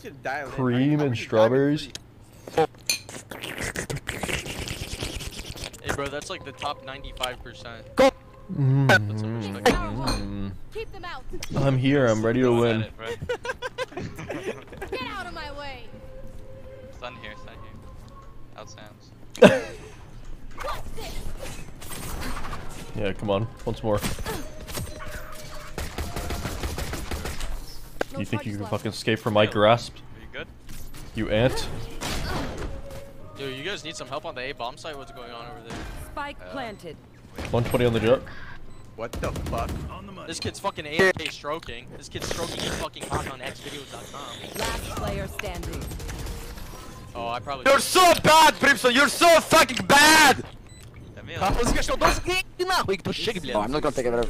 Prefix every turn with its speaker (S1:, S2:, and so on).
S1: Cream
S2: How
S1: and strawberries?
S3: Hey, bro, that's like the top 95%.
S1: Mm,
S4: Keep them out.
S1: I'm here. I'm ready to win.
S5: at it.
S4: Get out of my way.
S5: Stun here, stun here. Out sounds.
S1: Yeah, come on. Once more. You think you can fucking escape from my grasp?
S5: Are you good?
S1: You ant?
S3: Dude, you guys need some help on the A bomb site? What's going on over there?
S6: Spike
S5: uh,
S6: planted.
S1: 120 on the Jett.
S2: What the fuck?
S3: This kid's fucking AFK stroking. This kid's stroking your fucking hot on xvideos.com.
S6: Last player standing.
S3: Oh, I probably.
S7: You're so bad, Brimson! You're so fucking bad!
S5: Emil.
S8: Oh, I'm not gonna take it. out.